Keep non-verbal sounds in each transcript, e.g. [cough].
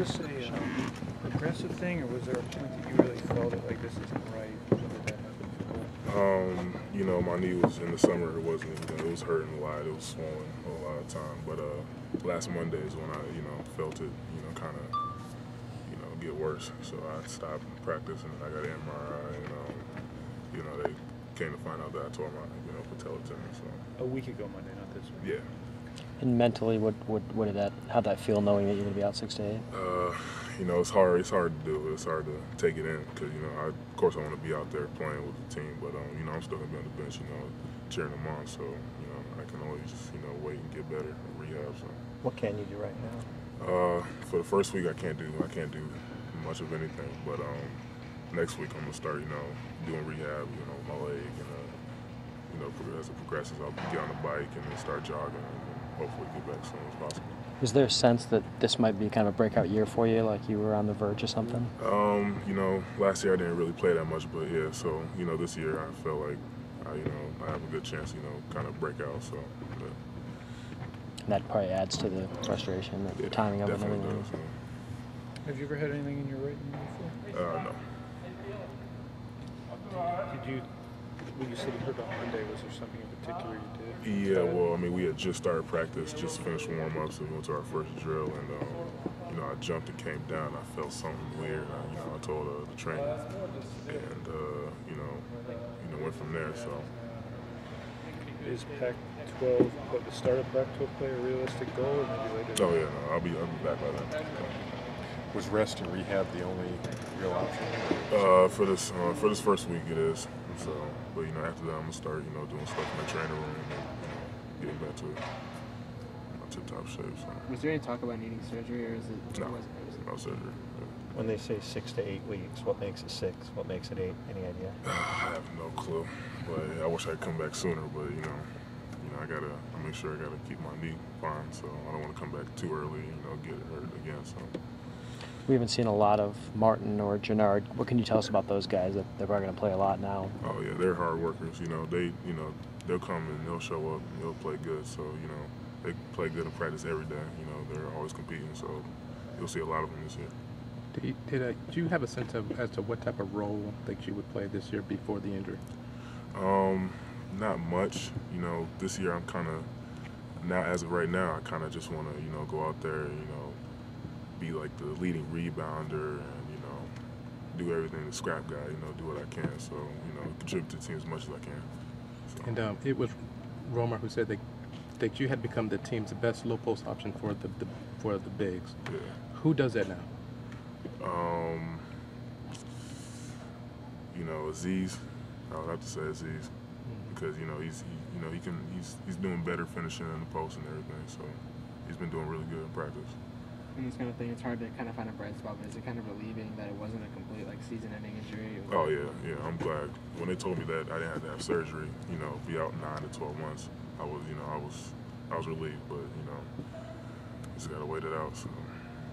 this a um, progressive thing, or was there a point that you really felt it like this isn't right? When did that happen? Um, you know, my knee was in the summer. It wasn't. You know, it was hurting a lot. It was swollen a lot of time. But uh, last Monday is when I, you know, felt it. You know, kind of, you know, get worse. So I stopped practicing. I got an MRI, and um, you know, they came to find out that I tore my, you know, patella tendon. So A week ago Monday, not this week. yeah. And mentally, what, what, what did that, how'd that feel knowing that you're going to be out six to eight? Uh, you know, it's hard. It's hard to do. It's hard to take it in because you know, I, of course, I want to be out there playing with the team, but um, you know, I'm still gonna be on the bench. You know, cheering them on. So you know, I can always you know wait and get better in rehab. So What can you do right now? uh, for the first week, I can't do. I can't do much of anything. But um, next week, I'm gonna start. You know, doing rehab. You know, my leg and uh, you know, as it progresses, I'll get on the bike and then start jogging and then hopefully get back as soon as possible. Was there a sense that this might be kind of a breakout year for you, like you were on the verge of something? Um, you know, last year I didn't really play that much, but yeah, so you know, this year I felt like I, you know, I have a good chance, you know, kind of break out. So yeah, And that probably adds to the frustration, the yeah, timing of it and definitely everything. does. Have you ever had anything in your right knee before? Uh, no. Did you, when you said you hurt on Monday, was there something in particular you did? Yeah, well, I mean, we had just started practice, just finished warm ups, and we went to our first drill, and um, you know, I jumped and came down. I felt something weird. I, you know, I told uh, the trainer, and uh, you know, you know, went from there. So. Is Pac-12, what, the start of Pac-12 play a realistic goal, or maybe later? Oh yeah, no, I'll be I'll be back by then. Was rest and rehab the only real option? Uh, for this uh, for this first week it is. So, but you know after that I'm gonna start you know doing stuff in the training room and you know, getting back to my tip top shape. So Was there any talk about needing surgery, or is it? No. Was it, was it no surgery. When they say six to eight weeks, what makes it six? What makes it eight? Any idea? [sighs] I have no clue, but I wish I'd come back sooner. But you know, you know I gotta I make sure I gotta keep my knee fine. So I don't want to come back too early. You know, get hurt again. So. We haven't seen a lot of Martin or Jernard. What can you tell us about those guys? That they're probably going to play a lot now. Oh yeah, they're hard workers. You know, they you know they'll come and they'll show up and they'll play good. So you know they play good in practice every day. You know they're always competing. So you'll see a lot of them this year. Did, you, did uh, do you have a sense of as to what type of role that you would play this year before the injury? Um, not much. You know, this year I'm kind of now as of right now I kind of just want to you know go out there you know be like the leading rebounder and you know do everything the scrap guy. You know do what I can. So you know contribute to the team as much as I can. So. And um, it was Romar who said that that you had become the team's best low post option for the, the for the bigs. Yeah. Who does that now? Um, you know, Aziz. I would have to say Aziz because you know he's he, you know he can he's he's doing better finishing in the post and everything. So he's been doing really good in practice. And this kind of thing, it's hard to kind of find a bright spot, but is it kind of relieving that it wasn't a complete like season-ending injury? Was- Oh yeah, yeah. I'm glad when they told me that I didn't have to have surgery. You know, be out nine to twelve months. I was you know I was I was relieved, but you know just gotta wait it out. So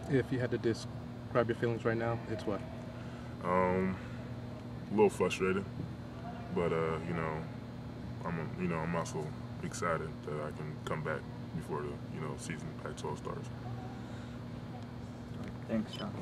If you had to describe your feelings right now, it's what? um, a little frustrated, but uh, you know I'm a, you know I'm also excited that I can come back before the you know season Pac-12 starts. Thanks, John.